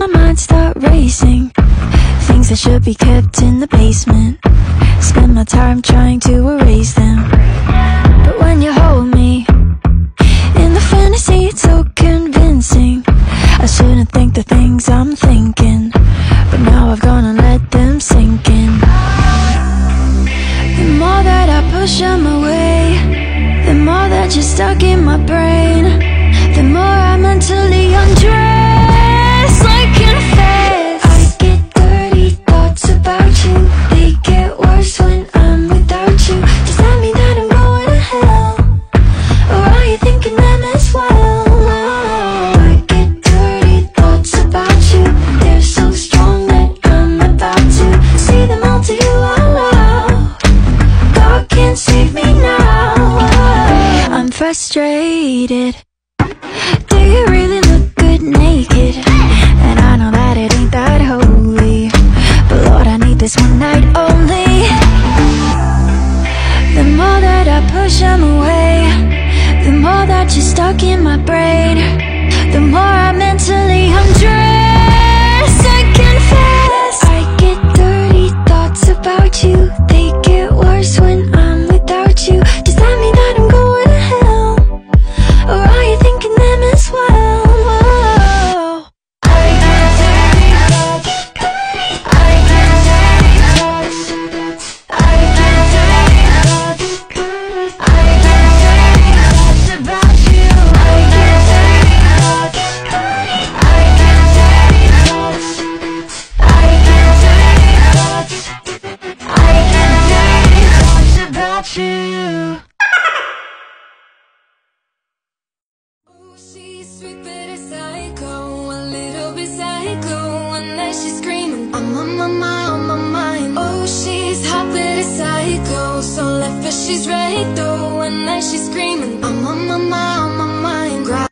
my mind start racing. Things that should be kept in the basement. Spend my time trying to erase them. But when you hold me In the fantasy it's so convincing. I shouldn't think the things I'm thinking. But now I've gone and let them sink in. The more that I push them away The more that you're stuck in my brain. Frustrated. Do you really look good naked? And I know that it ain't that holy. But Lord, I need this one night only. The more that I push them away, the more that you're stuck in my brain. About. Oh, she's sweet but a psycho, a little bit psycho. And then she's screaming, I'm on my mind, on my mind. Oh, she's hot but a psycho, so left but she's right though. And then she's screaming, I'm on my mind, on